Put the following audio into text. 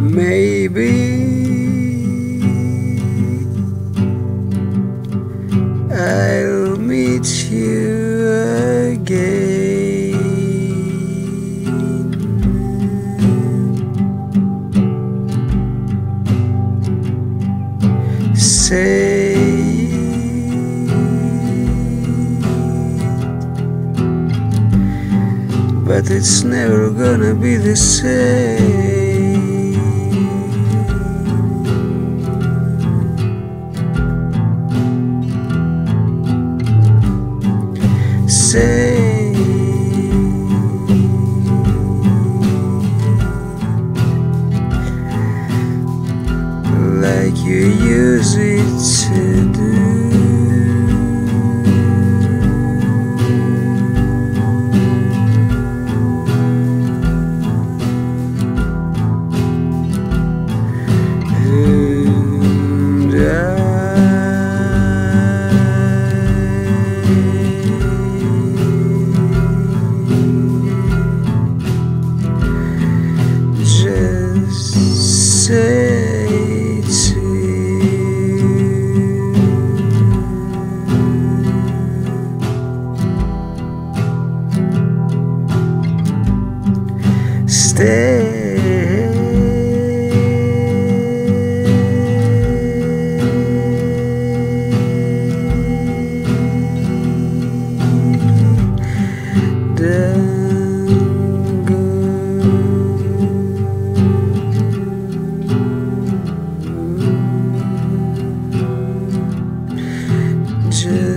Maybe I'll meet you again. Say But it's never gonna be the same say. Like you do say to you? Stay pictures.